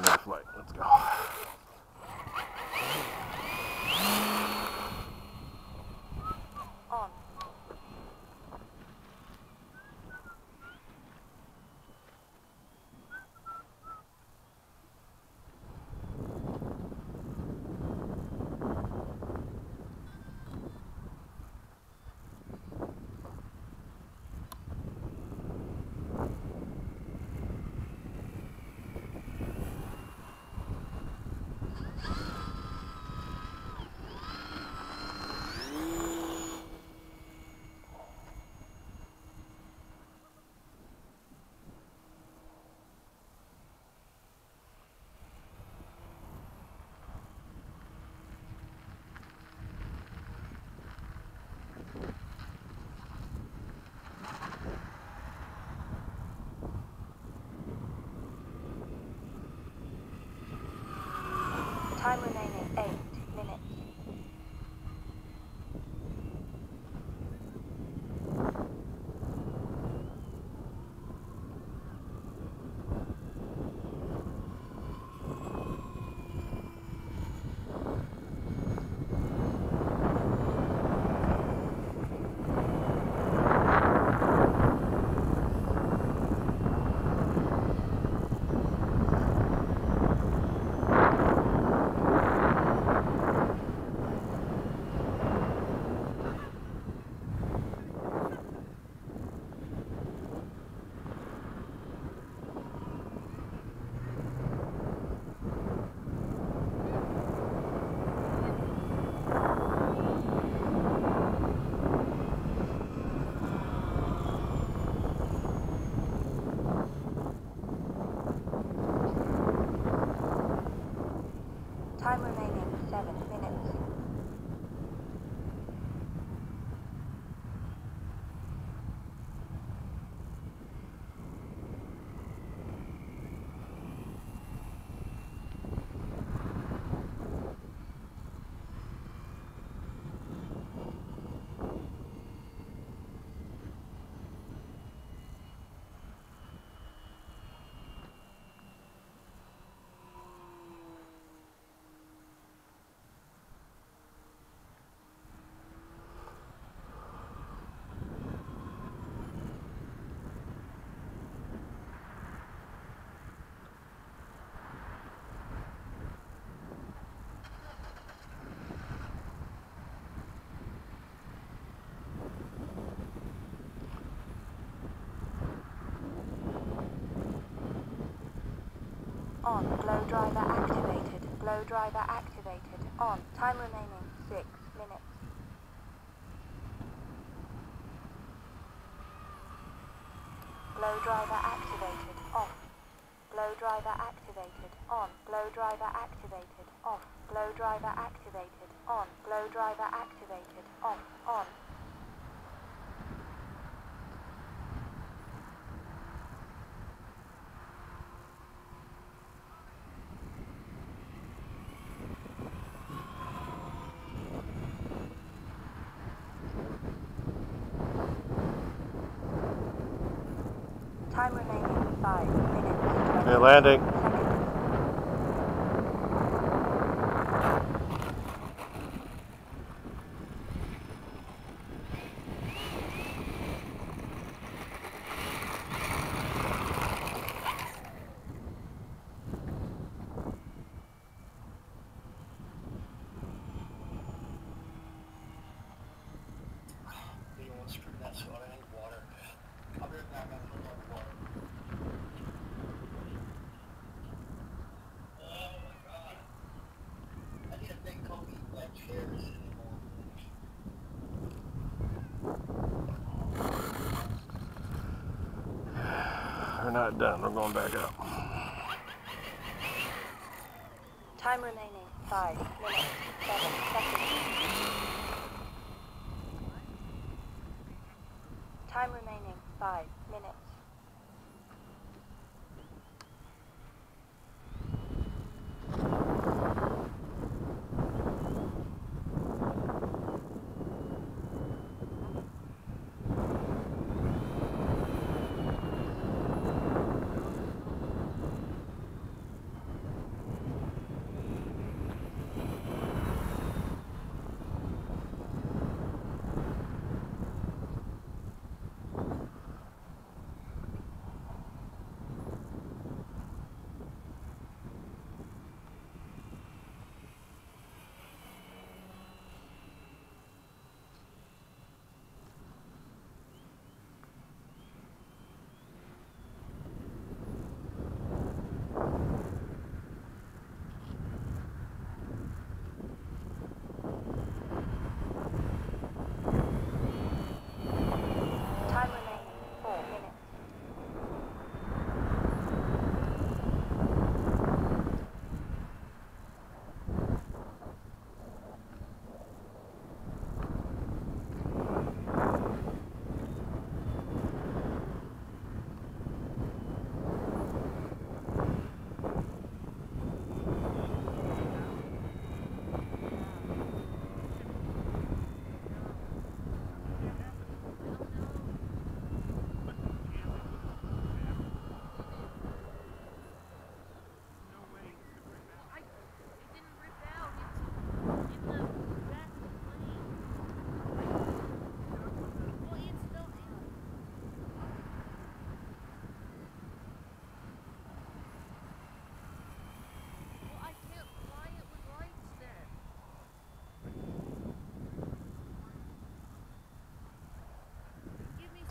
Flight. Let's go. On. Glow driver activated. Glow driver activated. On. Time remaining six minutes. Glow driver activated. Off. Glow driver activated. On. Glow driver activated. Off. Glow driver activated. On. Glow driver activated. Off. On. Time remaining five minutes. Okay, landing. Not done. We're going back up. Time remaining five minutes. Seven seconds. Time remaining five minutes.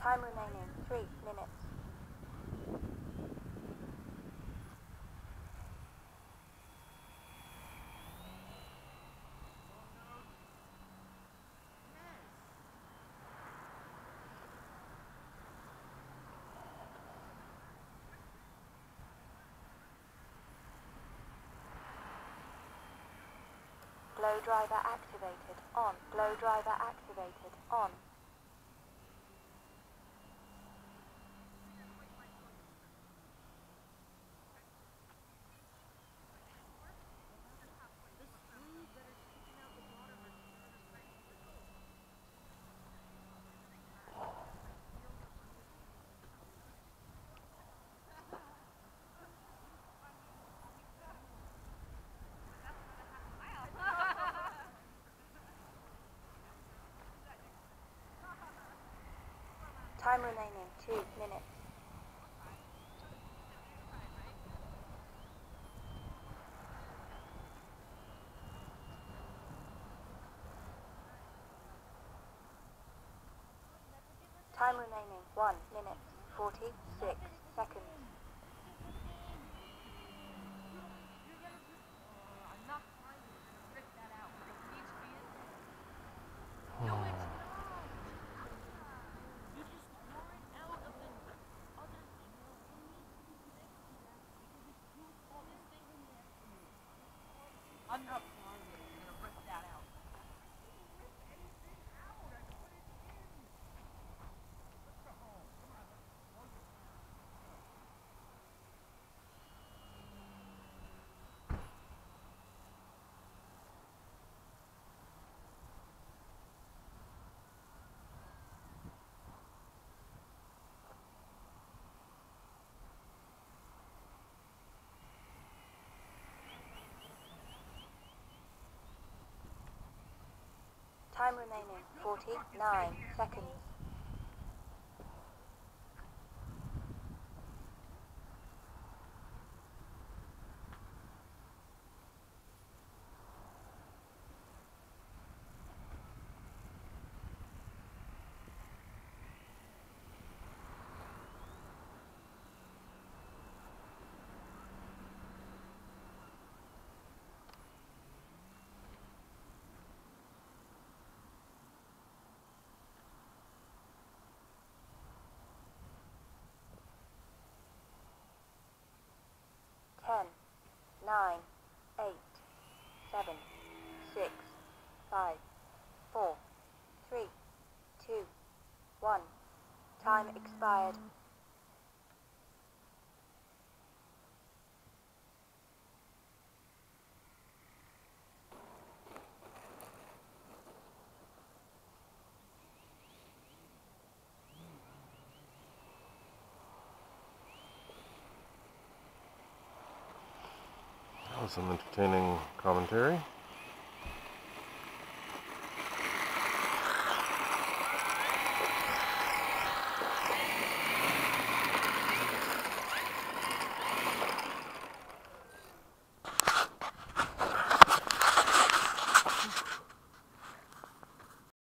Time remaining 3 minutes. Glow driver activated. On. Glow driver activated. On. Time remaining 2 minutes. Time remaining 1 minute 46 seconds. I'm Time remaining 49 seconds. Nine, eight, seven, six, five, four, three, two, one. Time expired. Some entertaining commentary.